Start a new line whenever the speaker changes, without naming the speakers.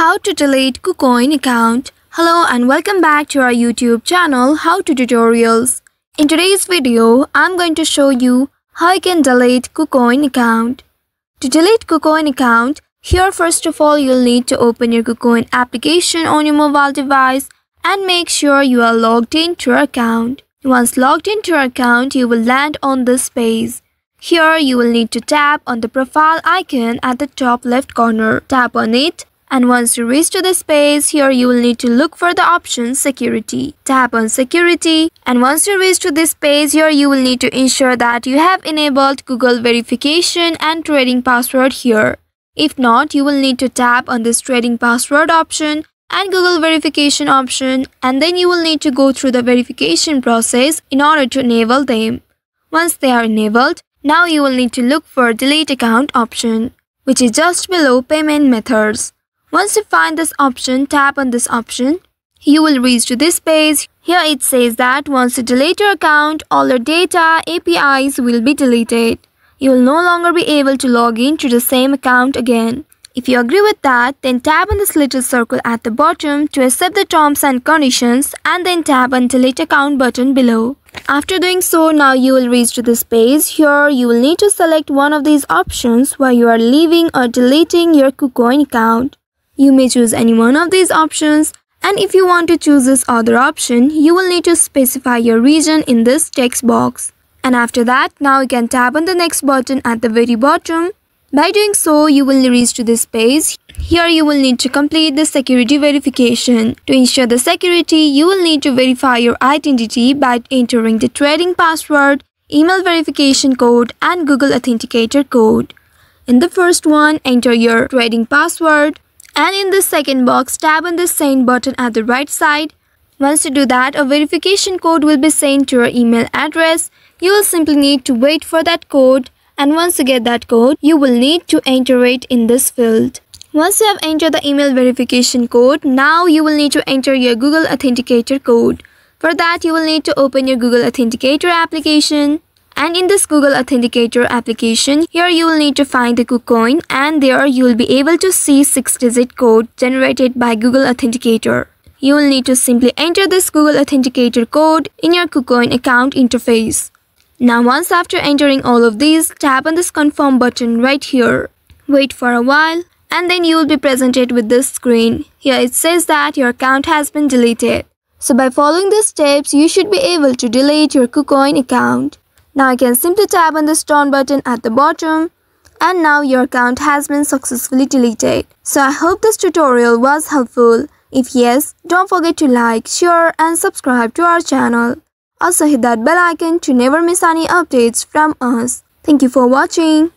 How to delete KuCoin account. Hello and welcome back to our YouTube channel How to Tutorials. In today's video, I'm going to show you how you can delete KuCoin account. To delete KuCoin account, here first of all you'll need to open your KuCoin application on your mobile device and make sure you are logged into your account. Once logged into your account, you will land on this page. Here you will need to tap on the profile icon at the top left corner. Tap on it and once you reach to the space, here you will need to look for the option security. Tap on security and once you reach to this page, here you will need to ensure that you have enabled Google verification and trading password here. If not, you will need to tap on this trading password option and Google verification option and then you will need to go through the verification process in order to enable them. Once they are enabled, now you will need to look for delete account option, which is just below payment methods. Once you find this option, tap on this option. You will reach to this page. Here it says that once you delete your account, all your data, APIs will be deleted. You will no longer be able to log in to the same account again. If you agree with that, then tap on this little circle at the bottom to accept the terms and conditions and then tap on delete account button below. After doing so, now you will reach to this page. Here, you will need to select one of these options where you are leaving or deleting your KuCoin account. You may choose any one of these options and if you want to choose this other option, you will need to specify your region in this text box. And after that, now you can tap on the next button at the very bottom. By doing so, you will reach to this page. Here you will need to complete the security verification. To ensure the security, you will need to verify your identity by entering the trading password, email verification code and Google Authenticator code. In the first one, enter your trading password and in the second box tap on the send button at the right side. Once you do that, a verification code will be sent to your email address. You will simply need to wait for that code and once you get that code, you will need to enter it in this field. Once you have entered the email verification code, now you will need to enter your Google Authenticator code. For that, you will need to open your Google Authenticator application. And in this Google Authenticator application, here you will need to find the KuCoin and there you will be able to see 6-digit code generated by Google Authenticator. You will need to simply enter this Google Authenticator code in your KuCoin account interface. Now once after entering all of these, tap on this confirm button right here. Wait for a while and then you will be presented with this screen. Here it says that your account has been deleted. So by following these steps, you should be able to delete your KuCoin account. Now you can simply tap on the stone button at the bottom and now your account has been successfully deleted. So I hope this tutorial was helpful. If yes, don't forget to like, share and subscribe to our channel. Also hit that bell icon to never miss any updates from us. Thank you for watching.